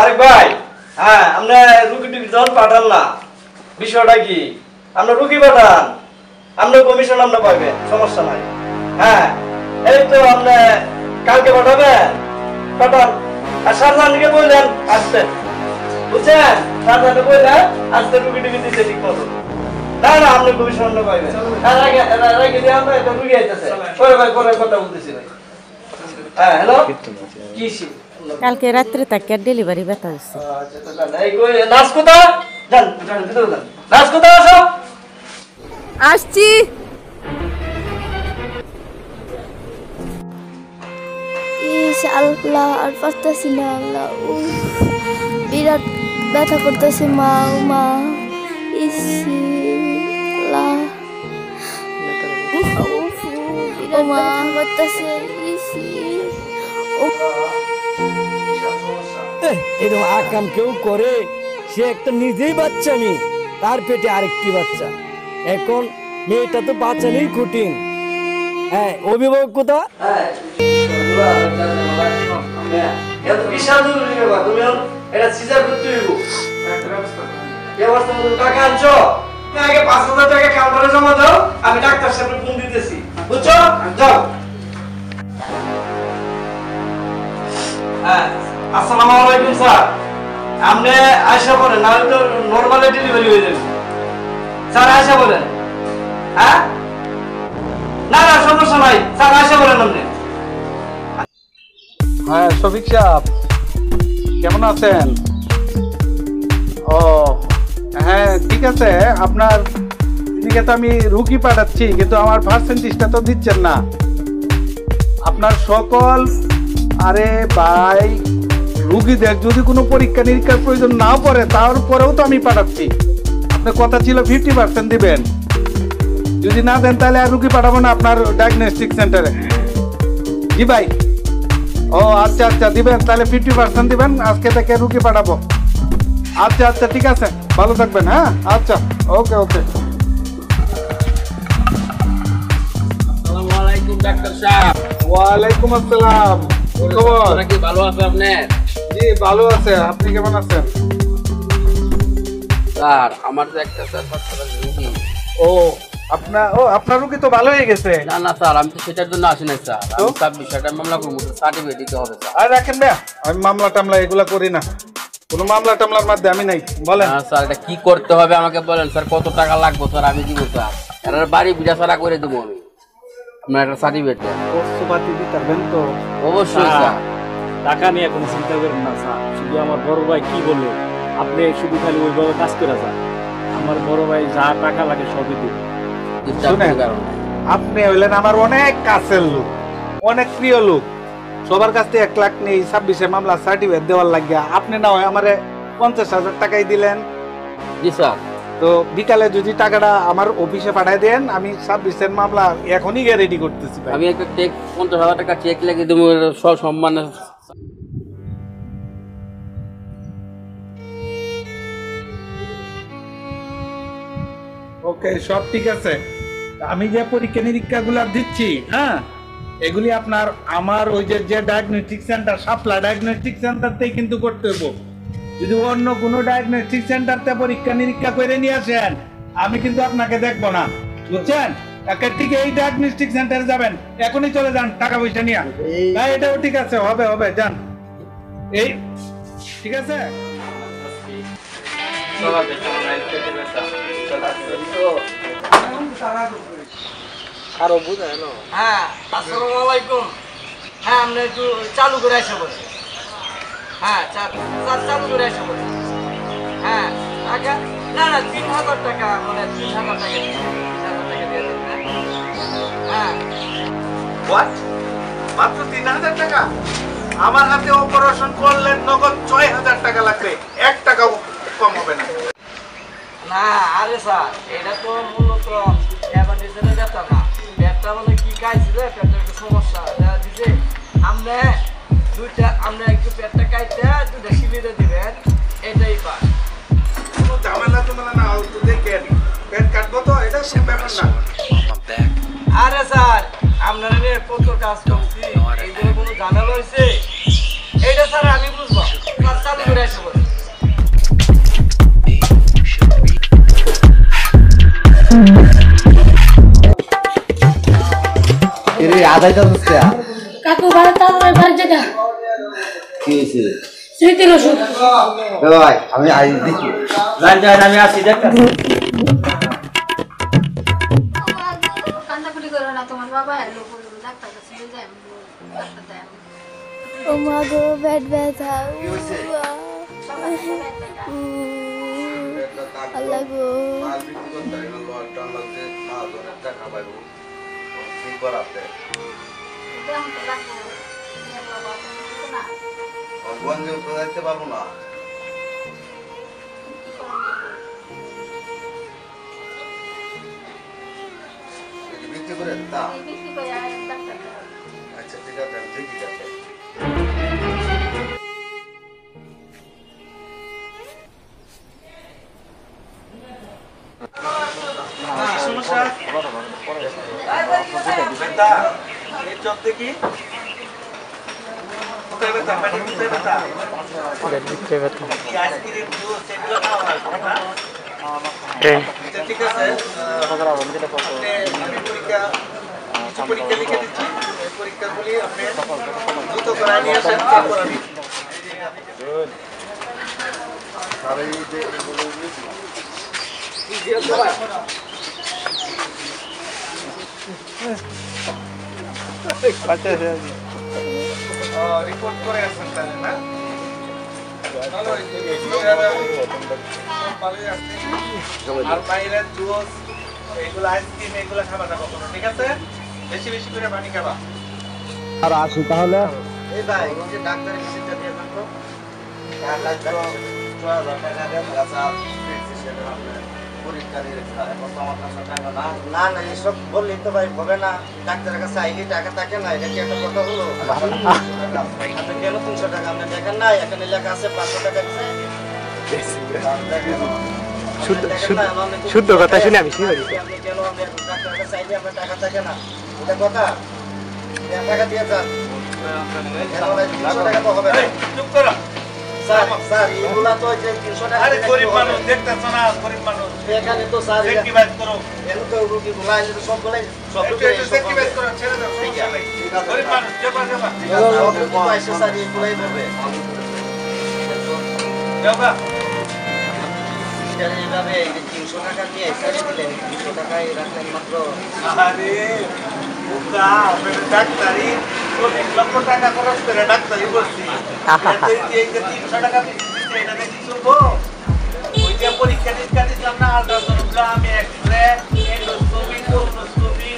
আরেক ভাই। হ্যাঁ আমরা রুগী টুকি যখন পাঠান না, বিষয়টা কি? আমরা রুগী পাঠান, আমরা কমিশন আমরা পাবেন সমস্যা নাই। হ্যাঁ এই তো আপনি কালকে পাঠাবেন, পাঠান। আর সারদানকে বললেন, আসতে। বুঝছেন? সারদানকে বললেন, আসতে রুগী টুকি দিতে ঠিক মতো না না, আপনি কমিশন আমরা আগে আর আগে দিয়ে আমরা রুগী আইতেছে। পরে ভাই, পরে কথা বলতেছি ভাই। হ্যাঁ হ্যালো কি কালকে রাত্রে তাকে ডেলিভারি ব্যথা হচ্ছে আচ্ছা, তো যান। এই কই, নাচ কোথা? যান, যান, ভিতরে যান। নাচ কোথা আসো? আসছি ইস আল্লাহ আর পারতেছি না আল্লাহ উফ, বিরাট ব্যথা করতেছে মা ও মা ইস আল্লাহ উফ, উফ, ও মা করতেছে ইস ও এহ, এরকম আকাম কেউ করে সে একটা নিজেই বাচ্চা মেয়ে তার পেটে আরেকটি বাচ্চা এখন মেয়েটা তো বাচ্চা নেই কঠিন হ্যাঁ অভিভাবক কোথা আমি ডাক্তার সাহেবের ফোন দিতেছি। বুঝছ? যাও। হ্যাঁ, আসসালামু আলাইকুম, স্যার। আপনি আয়সা না তো নর্মালি ডেলিভারি হয়ে যাবে। স্যার আয়সা বলেন হ্যাঁ? না না, সমস্যা নাই। স্যার আয়সা বলেন আপনি। হ্যাঁ শফিক সাহেব, কেমন আছেন? ও হ্যাঁ ঠিক আছে। আপনার দিকে তো আমি রুগী পাঠাচ্ছি, কিন্তু আমার পার্সেন্টেজটা তো দিচ্ছেন না। আপনার সকল আরে ভাই রুগীদের যদি কোনো পরীক্ষা নিরীক্ষার প্রয়োজন নাও পড়ে তারপরেও তো আমি পাঠাচ্ছি। আপনার কথা ছিল ফিফটি পার্সেন্ট দিবেন। যদি না দেন তাহলে আর রুগী পাঠাবো না আপনার ডায়াগনস্টিক সেন্টারে জি ভাই। ও আচ্ছা আচ্ছা দিবেন তাহলে ফিফটি পার্সেন্ট দিবেন আজকে থেকে রুগী পাঠাবো। আচ্ছা আচ্ছা ঠিক আছে ভালো থাকবেন হ্যাঁ? আচ্ছা ওকে ওকে। আসসালামু আলাইকুম ডাক্তার সাহেব। ওয়ালাইকুম আসসালাম। কি খবর? আপনারা কি ভালো আছে আপনি জি ভালো আছে। আপনি কেমন আছেন? স্যার আমার তো একটা স্যার রুগী। ও আপনার ও আপনার রুগী তো ভালো হয়ে গেছে? না না স্যার আমি তো সেটার জন্য আসি নাই স্যার। আমি সব বিষয়টা মামলা করব সার্টিফিকেট দিতে হবে স্যার। আর রাখেন ভাইয়া আমি মামলা টামলা এগুলা করি না। কোনো মামলা টামলার মধ্যে আমি নাই বলেন। হ্যাঁ স্যার এটা কি করতে হবে আমাকে বলেন স্যার কত টাকা লাগবে স্যার আমি দিব স্যার। বাড়ি বিড়া ছাড়া করে দেবো আমি। আপনার একটা সার্টিফিকেট দিতে পারবেন তো? অবশ্যই স্যার। টাকা নিয়ে কোনো চিন্তা করেন না স্যার। শুধু আমার বড় ভাই কি বলে আপনি শুধু খালি ওইভাবে কাজ করে যান। আমার বড় ভাই যা টাকা লাগে সবই দিবে। শুনেন। আপনি হইলেন আমার অনেক কাছের লোক অনেক প্রিয় লোক। সবার কাছ থেকে এক লাখ নেই ছাব্বিশে মামলা সার্টিফিকেট দেওয়ার লাগিয়া। আপনি না হয় আমারে পঞ্চাশ হাজার টাকাই দিলেন। জি স্যার। তো বিকালে যদি টাকাটা আমার অফিসে পাঠাই দেন আমি ছাব্বিশের মামলা এখনই গিয়ে রেডি করতেছি আমি একটা চেক পঞ্চাশ হাজার টাকা চেক লিখে দেবো সব সম্মানে ওকে, সব ঠিক আছে। আমি যে পরীক্ষা নিরীক্ষা গুলা দিচ্ছি হ্যাঁ এগুলি আপনার আমার ওই যে যে ডায়াগনস্টিক সেন্টার সাপলা ডায়াগনস্টিক সেন্টারতেই কিন্তু করতে হইব। যদি অন্য কোনো ডায়াগনস্টিক সেন্টারতে পরীক্ষা নিরীক্ষা করে নিয়ে আসেন, আমি কিন্তু আপনাকে দেখব না। বুঝছেন? একের ঠিক এই ডায়াগনস্টিক সেন্টারে যাবেন, এখনই চলে যান, টাকা পয়সা নিয়ে। হ্যাঁ এটাও ঠিক আছে, হবে হবে, যান। এই, ঠিক আছে? আরও বুঝায় না হ্যাঁ আসসালামু আলাইকুম। হ্যাঁ আপনি একটু চালু করে আসা বলেন হ্যাঁ চালু করে আসা বলেন হ্যাঁ টাকা না না তিন হাজার টাকা মানে তিন হাজার টাকা তিন হাজার টাকা দিয়ে দিন, হ্যাঁ। হ্যাঁ। মাত্র তিন হাজার টাকা? আমার হাতে অপারেশন করলে নগদ ছয় হাজার টাকা লাগবে। এক না আরে স্যার এটা তো মূলত অ্যাডভান্টেজের ব্যাপার না। ব্যাপারটা মানে কি খাইছিল পেটটা একটু সমস্যা। দেখা দিছে আমরা দুইটা আমরা একটু পেটটা কাইতে দুইটা শিবিরে দিবেন এটাই পার। কোনো ঝামেলা না দেখেন। পেট কাটবো তো এটা সে ব্যাপার না। আরে স্যার আপনারা নিয়ে কত কাজ করছি আদায় করছে কাকু ভাড়া তাড়াতাড়ি বাড়ির জায়গা। কি হয়েছে স্মৃতির ওষুধ ভাই আমি আই দেখি। জান জান আমি আসি দেখ কান্দাকুটি করো না তোমার বাবা এলো বলল ডাক্তার কাছে নিয়ে যাই আমি বলব, ডাক্তার দেয় ও মা গো পেট ব্যথা আল্লাহ গো। দেখ তো ডাক্তার নিয়ে বাবা তুমি কিছু না? বিক্রি করে তা? বিক্রি করে ঠিক আছে আমি পরীক্ষা কিছু পরীক্ষা লিখে দিচ্ছি এই পরীক্ষাগুলি আপনি দ্রুত করায় নিয়ে আসেন চেক করাবি রিপোর্ট করে আসেন তাহলে না। আর বাইরের জুস এগুলো এগুলো খাবা না ঠিক আছে বেশি বেশি করে পানি খাবা আর আসি তাহলে এই ভাই যে ডাক্তারের ভিজিটটা দিয়ে না না এসব বললেই তো ভাই হবে না। ডাক্তারের কাছে আইলে টাকা থাকে না এটা কি একটা কথা হলো? আপনি কেন তিনশো টাকা? আপনি দেখেন না এখানে লেখা আছে পাঁচশো টাকা শুদ্ধ কথা শুনে আমি আপনি কেন আমি ডাক্তারের কাছে আইলে আপনার টাকা থাকে না? এটা কথা? টাকা দিয়ে যান। টাকা তো হবে না। চুপ করো। স্যার স্যার এগুলা তো যে তিনশো টাকা আরে দিয়ে গরিব মানুষ দেখতেছো না গরিব মানুষ। এখানে তো স্যার সেক্রিফাইস করো। এখানে তো রুগীগুলো আইলে তো সবগুলাই সব একটু রুগী একটু করো ছেড়ে দাও সমস্যা নেই। গরিব মানুষ যাবা যাবা। স্যার এগুলাই বলবে যাবা। এইভাবে তিনশো টাকা নিয়ে দিলেন তিনশো টাকায় রাখলেন মাত্র। আরে ডাক্তারি। চল্লিশ লক্ষ টাকা খরচ করে ডাক্তারি করছি এতে যে এই যে তিনশো টাকা এটা দেখি চলবো ওই যে পরীক্ষা নিরীক্ষা দিচ্ছিলাম না আল্ট্রাসোনোগ্রাম এক্সরে এন্ডোস্কোপি কোলোনোস্কোপি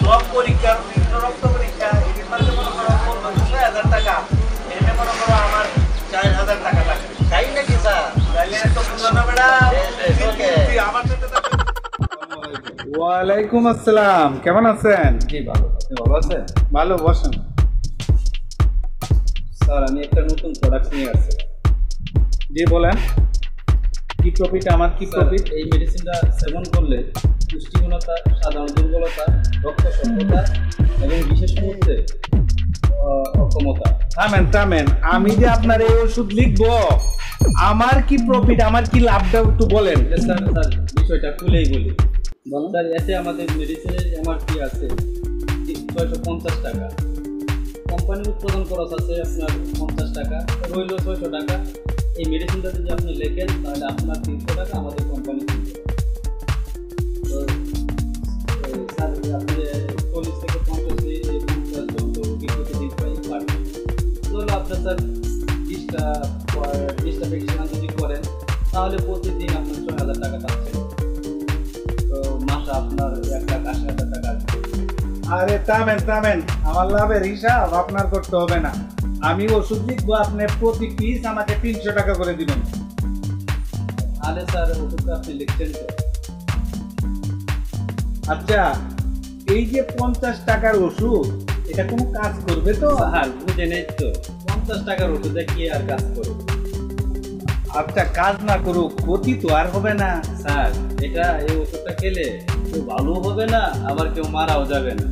সব পরীক্ষা বিভিন্ন রক্ত পরীক্ষা এগুলো মানে মনে করো পনেরো হাজার টাকা এনে মনে করো আমার চার হাজার টাকা লাগবে তাই নাকি স্যার তাইলে তো বুঝলো না ম্যাডাম আমার সাথে ওয়ালাইকুম আসসালাম কেমন আছেন? জি ভালো। আপনি ভালো আছেন? ভালো বসেন। স্যার আমি একটা নতুন প্রোডাক্ট নিয়ে আসছি। জি বলেন কি প্রফিট আমার কি প্রফিট এই মেডিসিনটা সেবন করলে পুষ্টিহীনতা সাধারণ দুর্বলতা রক্ত স্বল্পতা এবং বিশেষ মুহূর্তে অক্ষমতা। থামেন থামেন। আমি যে আপনার এই ওষুধ লিখব আমার কি প্রফিট আমার কি লাভটা একটু বলেন। স্যার স্যার বিষয়টা খুলেই বলি। স্যার এতে আমাদের মেডিসিনের এমআরপি আছে ছয়শো পঞ্চাশ টাকা। কোম্পানির উৎপাদন খরচ আছে আপনার পঞ্চাশ টাকা, রইল ছয়শো টাকা। এই মেডিসিনটা যদি আপনি লেখেন, তাহলে আপনার তিনশো টাকা আমাদের আরে থামেন থামেন। আমার লাভের হিসাব আপনার করতে হবে না। আমি ওষুধ লিখব আপনি প্রতি পিস আমাকে তিনশো টাকা করে দিবেন। তাহলে স্যার ওষুধটা আপনি লিখছেন তো। আচ্ছা এই যে পঞ্চাশ টাকার ওষুধ এটা কোনো কাজ করবে তো? স্যার বুঝে নেই তো। পঞ্চাশ টাকার ওষুধে কি আর কাজ করে আচ্ছা কাজ না করুক ক্ষতি তো আর হবে না। স্যার এটা এই ওষুধটা খেলে ভালো হবে না আবার কেউ মারাও যাবে না।